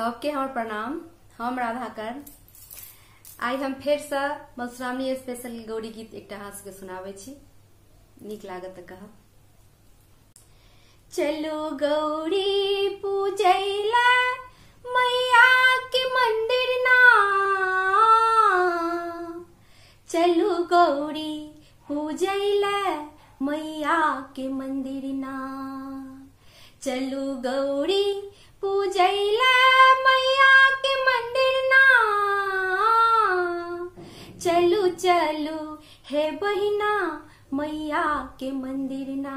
सबके हमर प्रणाम। हम राधाकर। आइ हम फेर से मधुश्रावणी स्पेशल गौरी गीत एकटा अहाँ सबके सुनाबै नीक लागत कहब। चलो गौरी पूजैला मैया के मंदिर ना। चलू गौरी पूजैला मैया के मंदिर ना। चलू गौरी पूजैला हे बहिना, मैया के मंदिर ना।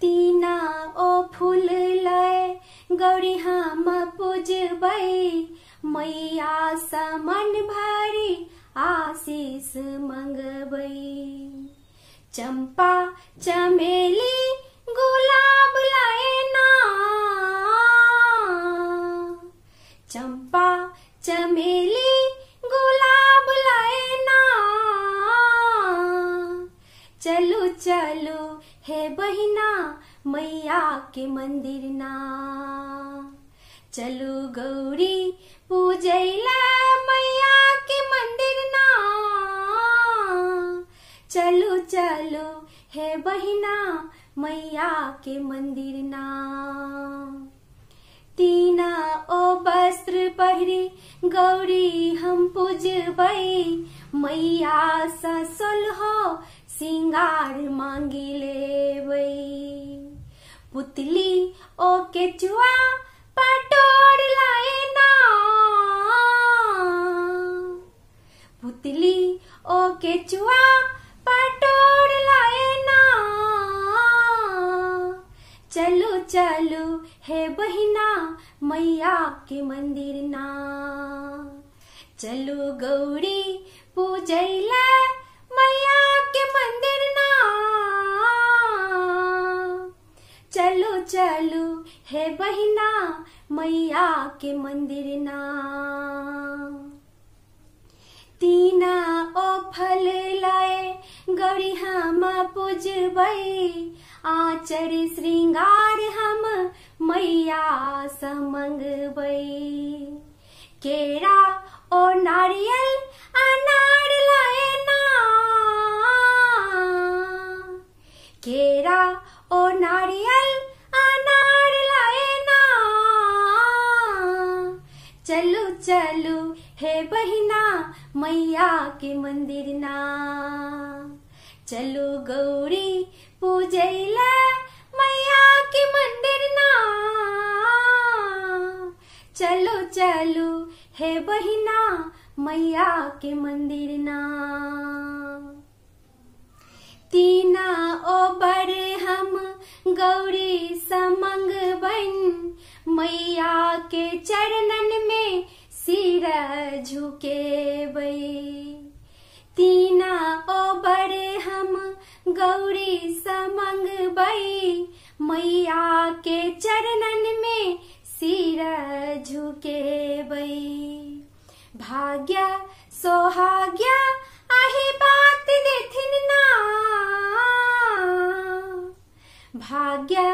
तीना ओ फूल लय गौरी हम पूजब। मैया समन भारी, आशीष मंगबई चंपा चमेली हे बहिना, मैया के मंदिर ना। चलो गौरी पूजैला मैया के मंदिर ना। चलो चलो हे बहिना, मैया के मंदिर ना। तीना ओ वस्त्र पहिरी, गौरी हम पूजबै मैया ससुल हो सिंगार मांगी पुतली ओ केचुआ पटोर लाए ना। पुतली ओ केचुआ पटोर लाए ना। चलो चलो, हे बहिना, मैया के मंदिर ना। चलो, गौरी पूजैला मैया के मंदिर ना तीना ओ फल लाए, गौरी हम पूजब आचर श्रृंगार हम मैया समंगबै केरा ओ नारियल हे बहिना, मैया के मंदिर ना। चलो गौरी पूजैला मैया के मंदिर ना। चलो चलो हे बहिना, मैया के मंदिर ना। तीना ओ बर हम गौरी समंग बन, मैया के चरणन में सिर झुकेबै तीना ओ बर हम गौरी समंगबै मैया के चरणन में सिर झुकेबै भाग्य सौभाग्य आही बात देथिन ना। भाग्य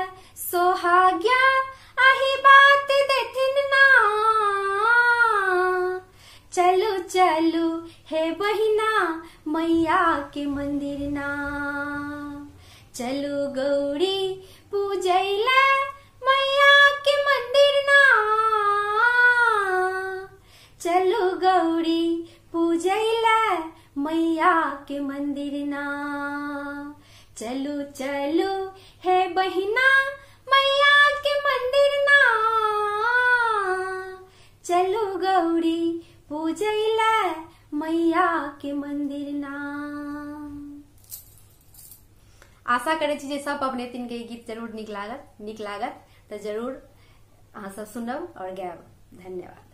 मैया के मंदिर ना चलो गौरी पूजैला मैया के मंदिर ना चलो गौरी पूजैला मैया के मंदिर ना चलो चलो, हे बहिना, मैया के मंदिर ना चलो गौरी पूजैला मैया के मंदिर ना आशा करे छी जे सब पबनैतिन के गीत ज़रूर निक लागत निक लागत, तऽ ज़रूर अहाँ सब सुनब और गायब। धन्यवाद।